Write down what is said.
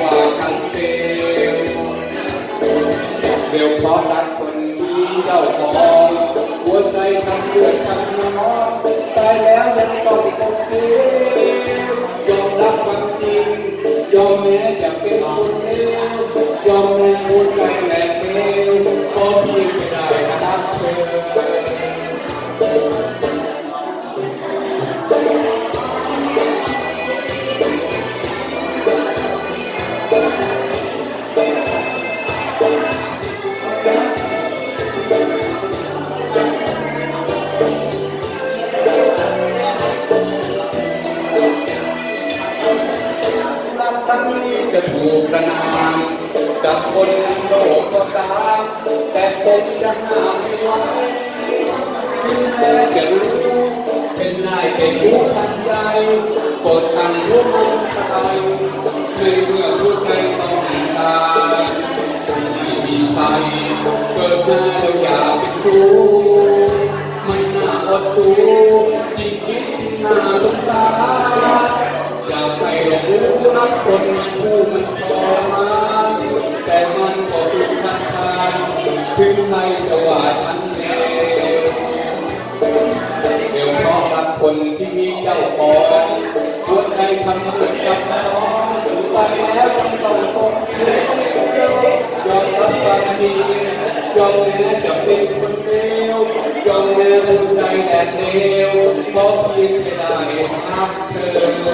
và trắng tiêu đều có đặt quần đi đầu con buôn đây thăm đưa thăm nó ถูกระนามกับคนทั้งโลกก็ตามแต่ผมจะห้ามไม่ไหวถึงแม้จะรู้เป็นนายเป็นผู้ทันใจก็ทันรู้มันตายในเมื่อผู้ใดต้องตายไม่มีใครเกิดมาแล้วอยากเป็นชู้มันน่าอดสูยิ่งคิดยิ่งน่าสงสารอยากไปหลงรู้รักคนมันผู้มัน giàu có buồn hay thầm buồn chăm nó qua léo trong lòng con dòng tâm bằng đi. Dòng nghe chậm tim quân tiêu dòng nghe vui say đẹp nêu có thiên lại hát thơ